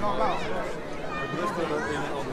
Não, não.